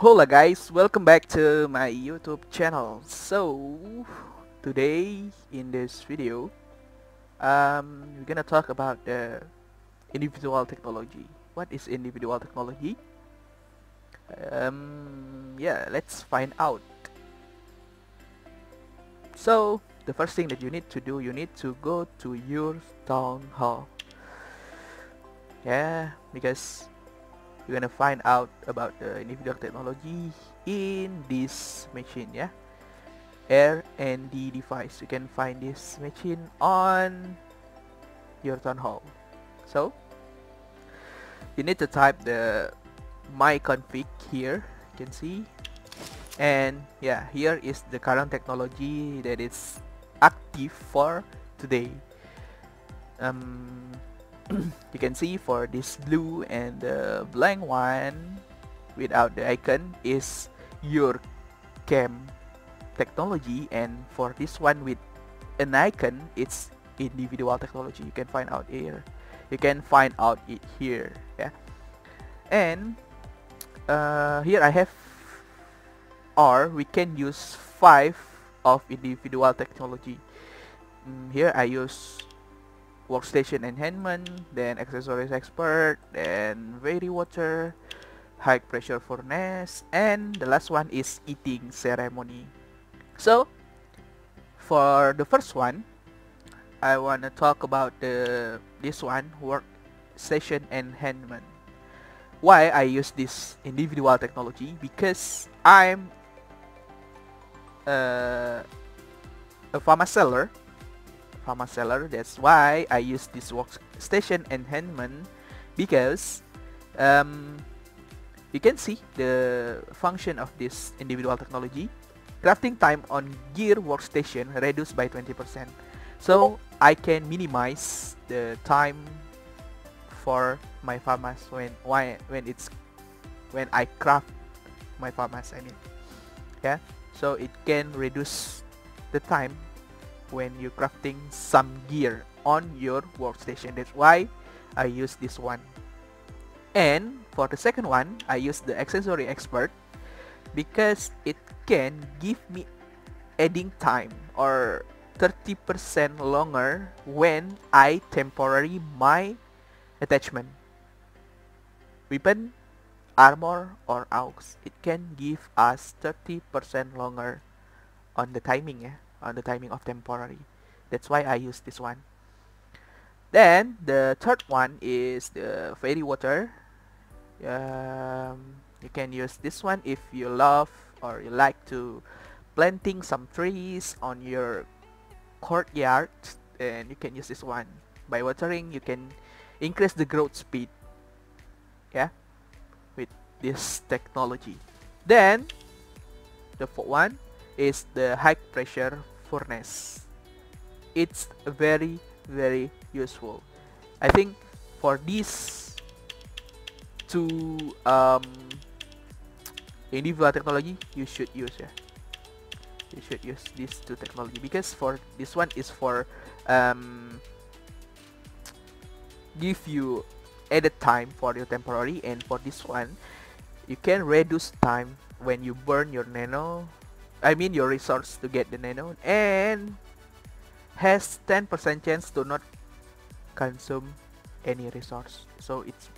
Hola guys, welcome back to my YouTube channel. So, today in this video, um, we're gonna talk about the individual technology. What is individual technology? Um, yeah, let's find out. So, the first thing that you need to do, you need to go to your town hall. Yeah, because you're gonna find out about the individual technology in this machine yeah? R&D device. You can find this machine on your town hall. So you need to type the my config here you can see. And yeah here is the current technology that is active for today. Um, you can see for this blue and the blank one without the icon is your cam technology. And for this one with an icon it's individual technology. You can find out here. You can find out it here. Yeah. And uh, here I have or we can use five of individual technology. Mm, here I use workstation enhancement, then accessories expert, then fairy water, high pressure furnace, and the last one is eating ceremony. So, for the first one, I want to talk about the this one workstation enhancement. Why I use this individual technology? Because I'm uh, a pharma seller Pharma Seller. That's why I use this workstation enhancement because um, you can see the function of this individual technology. Crafting time on gear workstation reduced by 20%. So I can minimize the time for my farmers when why when it's when I craft my farmers I mean yeah so it can reduce the time when you're crafting some gear on your workstation. That's why I use this one. And for the second one I use the accessory expert because it can give me adding time or 30% longer when I temporary my attachment. Weapon armor or aux. It can give us 30% longer on the timing yeah on the timing of temporary. That's why I use this one. Then the third one is the fairy water. Um, you can use this one if you love or you like to planting some trees on your courtyard and you can use this one. By watering you can increase the growth speed yeah with this technology. Then the fourth one is the high pressure furnace it's very very useful. I think for these two um, individual technology you should use yeah. You should use these two technology because for this one is for um, give you added time for your temporary and for this one you can reduce time when you burn your nano I mean your resource to get the nano and has 10% chance to not consume any resource. So it's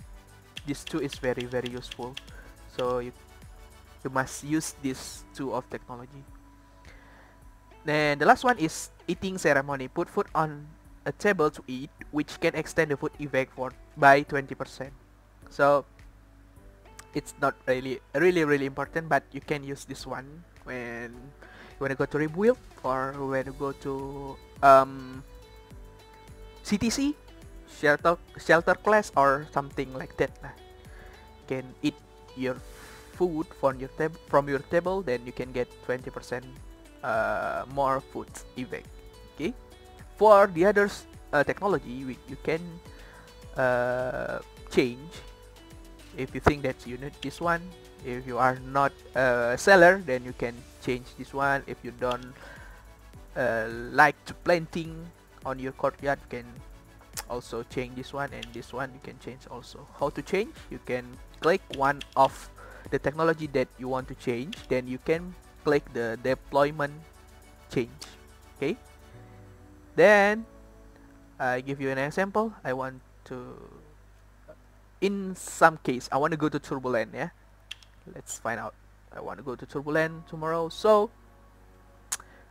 these two is very very useful. So you you must use these two of technology. Then the last one is eating ceremony. Put food on a table to eat which can extend the food effect for by 20% so it's not really really really important but you can use this one when you want to go to rebuild or when you go to um, CTC shelter shelter class or something like that you can eat your food from your table from your table then you can get 20% uh, more food effect okay? For the others uh, technology we, you can uh, change. If you think that you need this one if you are not a seller then you can change this one. If you don't uh, like to planting on your courtyard you can also change this one. And this one you can change also. How to change? You can click one of the technology that you want to change. Then you can click the deployment change. Okay? Then I give you an example. I want to in some case I want to go to turbulent yeah let's find out. I want to go to turbulent tomorrow. So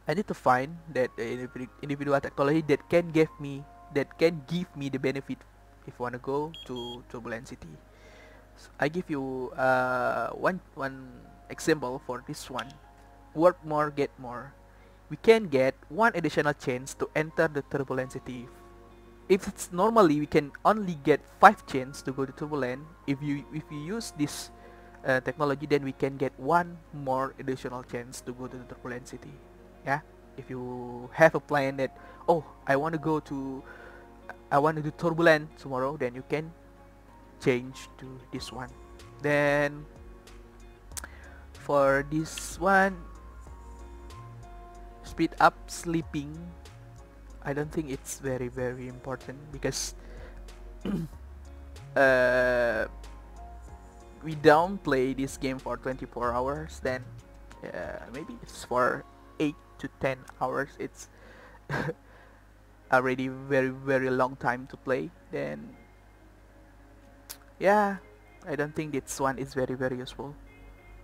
I need to find that individual technology that can give me that can give me the benefit if I want to go to turbulent city. So I give you uh, one one example for this one. Work more get more. We can get one additional chance to enter the turbulent city. If it's normally we can only get five chance to go to turbulent if you if you use this uh, technology then we can get one more additional chance to go to the turbulent city. Yeah? If you have a plan that oh I want to go to I want to do turbulent tomorrow then you can change to this one. Then for this one speed up sleeping I don't think it's very very important because uh, we don't play this game for 24 hours then uh, maybe it's for 8 to 10 hours. It's already very very long time to play. Then yeah I don't think this one is very very useful.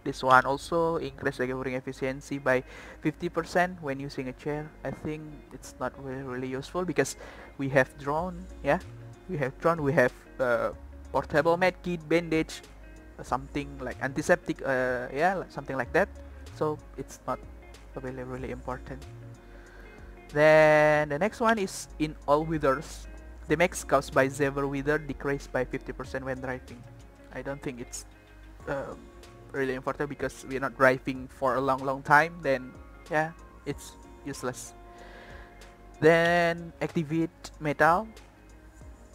This one also increase recovering efficiency by 50% when using a chair. I think it's not really, really useful because we have drone yeah we have drone we have uh, portable medkit bandage something like antiseptic uh, yeah something like that. So it's not really really important. Then the next one is in all withers. The max caused by severe wither decreased by 50% when driving. I don't think it's uh, really important because we're not driving for a long long time then yeah it's useless. Then activate metal.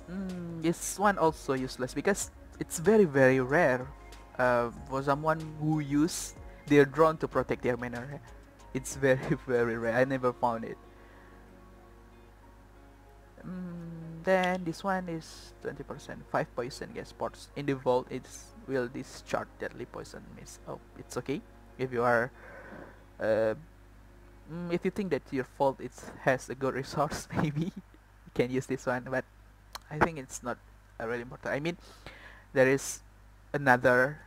Mm, this one also useless because it's very very rare uh, for someone who use their drone to protect their manor it's very very rare. I never found it. Mm, then this one is 20% 5 poison gas ports in the vault it will discharge deadly poison mist oh it's okay. If you are uh, mm, if you think that your fault it has a good resource maybe you can use this one but I think it's not uh, really important. I mean there is another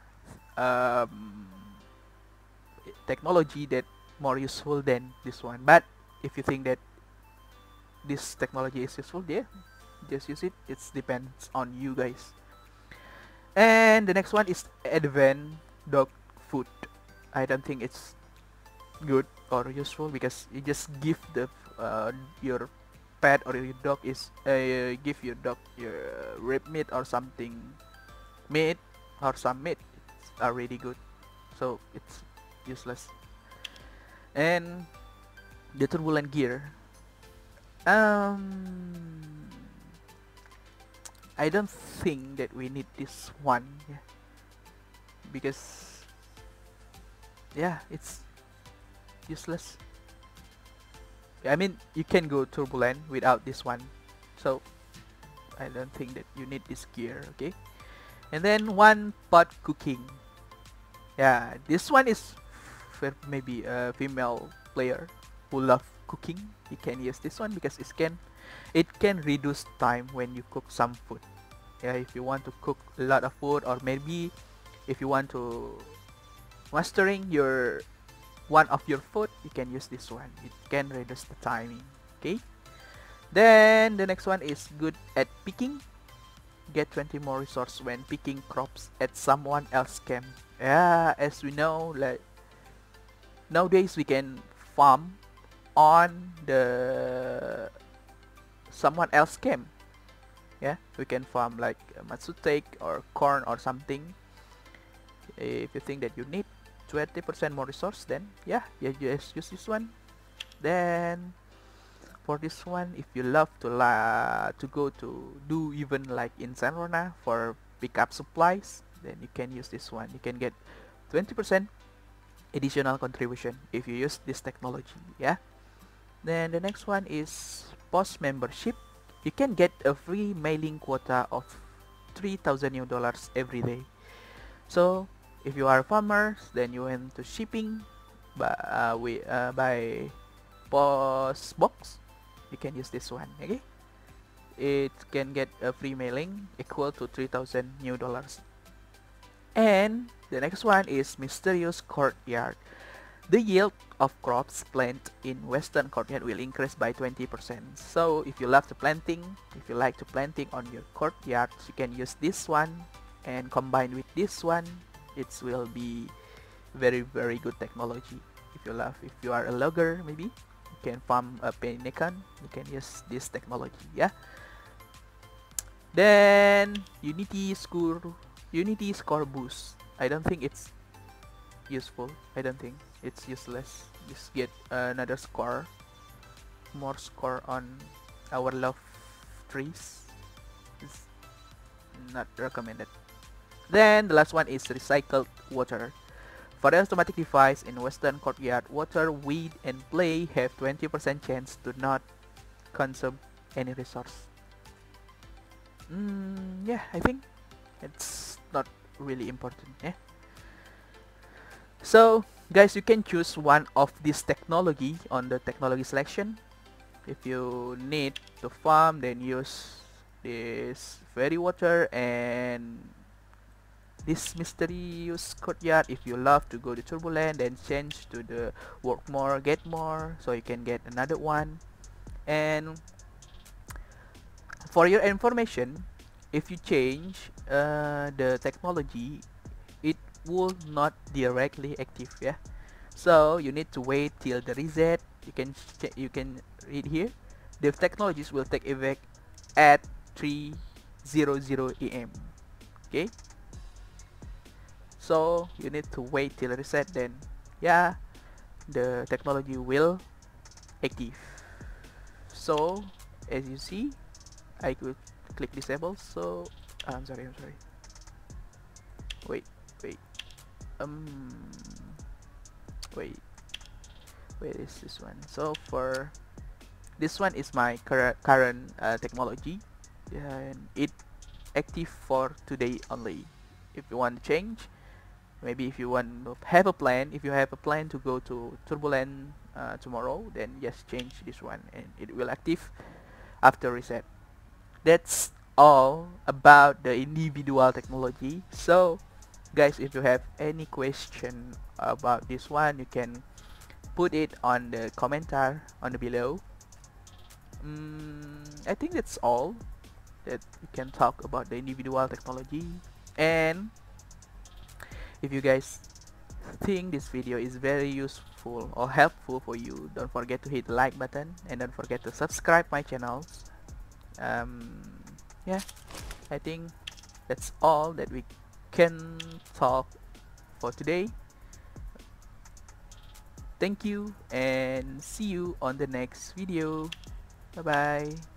um, technology that more useful than this one. But if you think that this technology is useful yeah just use it. It depends on you guys. And the next one is advent dog food. I don't think it's good or useful because you just give the uh, your pet or your dog is uh, give your dog your rib meat or something meat or some meat it's already good. So it's useless. And the turbulent gear. Um I don't think that we need this one yeah. because yeah it's useless. I mean you can go turbulent without this one. So I don't think that you need this gear okay and then one pot cooking. Yeah this one is maybe a female player who love cooking. You can use this one because it can it can reduce time when you cook some food. Yeah if you want to cook a lot of food or maybe if you want to mastering your one of your food you can use this one. It can reduce the timing okay? Then the next one is good at picking get 20 more resource when picking crops at someone else camp. Yeah as we know like nowadays we can farm on the someone else camp. Yeah we can farm like matsutake or corn or something. If you think that you need 20% more resource then yeah yeah just use this one. Then for this one if you love to la to go to do even like in Sanrona for pick up supplies then you can use this one. You can get 20% additional contribution if you use this technology yeah? Then the next one is post membership. You can get a free mailing quota of 3000 new dollars every day. So if you are a farmer then you went to shipping by uh, we, uh, by post box you can use this one okay? It can get a free mailing equal to 3000 new dollars. And the next one is mysterious courtyard. The yield of crops planted in western courtyard will increase by 20% so if you love the planting if you like to planting on your courtyard you can use this one. And combine with this one it will be very very good technology. If you love if you are a logger maybe can farm a pelican. You can use this technology yeah. Then unity score unity score boost. I don't think it's useful. I don't think it's useless. Just get another score more score on our love trees. It's not recommended. Then the last one is recycled water the automatic device in western courtyard. Water weed and play have 20% chance to not consume any resource. Mm, yeah I think it's not really important yeah. So guys you can choose one of this technology on the technology selection. If you need to farm then use this fairy water and this mysterious courtyard if you love to go to turbulent then change to the work more get more so you can get another one. And for your information if you change uh, the technology it will not directly active yeah? So you need to wait till the reset. You can you can read here. The technologies will take effect at 300 am okay so you need to wait till reset then yeah the technology will active. So as you see I could click disable so I'm sorry I'm sorry. Wait wait um wait where is this one? So for this one is my current current uh, technology and it active for today only. If you want to change maybe if you want to have a plan if you have a plan to go to turbulent uh, tomorrow then just change this one and it will active after reset. That's all about the individual technology. So guys if you have any question about this one you can put it on the commentar on the below. Mm, I think that's all that we can talk about the individual technology. And if you guys think this video is very useful or helpful for you don't forget to hit the like button and don't forget to subscribe my channels um, yeah I think that's all that we can talk for today. Thank you and see you on the next video. Bye bye